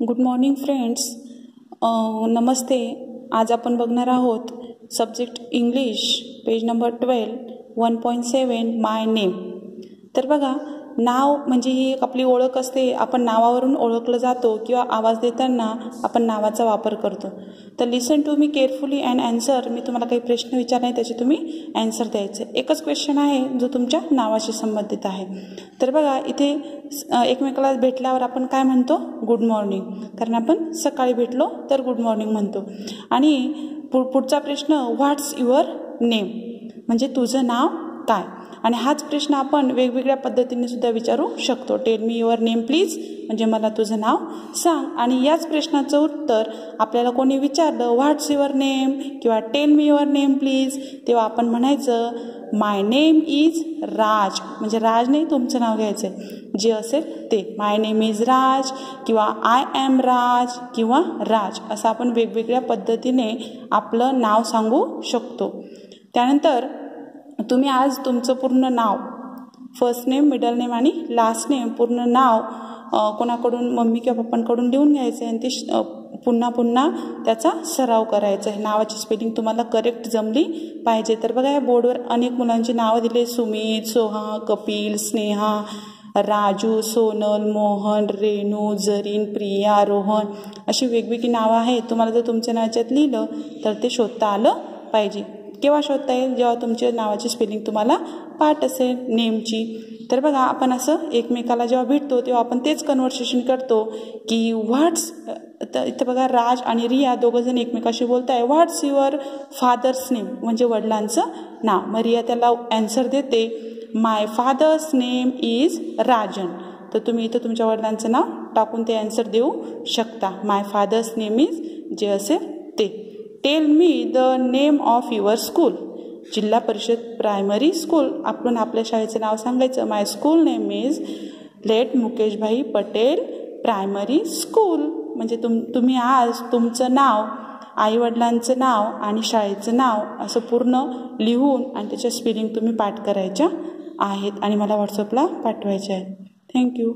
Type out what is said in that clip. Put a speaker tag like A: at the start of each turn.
A: Good morning friends नमस्ते. आज आपण बघणार आहोत subject English page number twelve one point seven my name तर बघा नाव म्हणजे ही एक आपली ओळख असते. आपण नावावरून ओळखलं जातो किंवा आवाज देताना आपण नावाचा वापर करतो. तर listen to me carefully and answer me तुम्हाला काही प्रश्न विचारले त्याचे तुम्ही अँसर द्यायचे. एकच क्वेश्चन आहे जो तुमच्या नावाशी संबंधित आहे. तर बघा इथे एकमेकाला भेटल्यावर आपण काय म्हणतो? गुड मॉर्निंग कारण आपण सकाळी भेटलो तर गुड मॉर्निंग म्हणतो. आणि पुढचा प्रश्न व्हॉट्स युअर नेम म्हणजे तुझं नाव काय? आणि हाच प्रश्न आपण वेगवेगळ्या पद्धतीने सुद्धा विचारू शकतो. Tell me your name please म्हणजे मला तुझं नाव सांग. आणि याच प्रश्नाचं उत्तर आपल्याला कोणी विचारलं व्हॉट्स युअर नेम किंवा tell me your name please तेव्हा आपण म्हणायचं माय नेम इज राज म्हणजे राज नाही तुमचं नाव घ्यायचं जे असेल ते. माय नेम इज राज किंवा आय एम राज किंवा राज असं आपण वेगवेगळ्या पद्धतीने आपलं नाव सांगू शकतो. त्यानंतर तुम्ही आज तुमचं पूर्ण नाव फर्स्ट नेम मिडल नेम आणि लास्ट नेम पूर्ण नाव कोणाकडून मम्मी किंवा पप्पांकडून लिहून घ्यायचं आहे आणि ते पुन्हा पुन्हा त्याचा सराव करायचा आहे. नावाची स्पेलिंग तुम्हाला करेक्ट जमली पाहिजे. तर बघा या बोर्डवर अनेक मुलांची नावं दिले सुमित सोहा कपिल स्नेहा राजू सोनल मोहन रेणू जरीन प्रिया रोहन अशी वेगवेगळी नावं आहेत. तुम्हाला जर तुमच्या नावाच्यात लिहिलं तर ते शोधता आलं पाहिजे. केव्हा शोधता येईल? जेव्हा तुमच्या नावाची स्पेलिंग तुम्हाला पाठ असेल नेमची. तर बघा आपण असं एकमेकाला जेव्हा भेटतो तेव्हा आपण तेच कन्व्हर्सेशन करतो की व्हॉट्स इथं बघा राज आणि रिया दोघंजण एकमेकाशी बोलत आहे व्हॉट्स युअर फादर्स नेम म्हणजे वडिलांचं नाव. मग रिया त्याला ॲन्सर देते my father's name is Rajan. तर तुम्ही इथं तुमच्या वडिलांचं नाव टाकून ते ॲन्सर देऊ शकता. माय फादर्स नेम इज जे असेल ते. Tell me the name of your school Zilla Parishad primary school आपण आपल्या शाळेचं नाव सांगायचं. My school name is late Mukeshbhai Patel primary school म्हणजे तुम तुम्ही आज तुमचं नाव आईवडिलांचं नाव आणि शाळेचं नाव असं पूर्ण लिहून आणि त्याच्या स्पेलिंग तुम्ही पाठ करायच्या आहेत आणि मला व्हॉट्सअपला पाठवायच्या आहेत. थँक्यू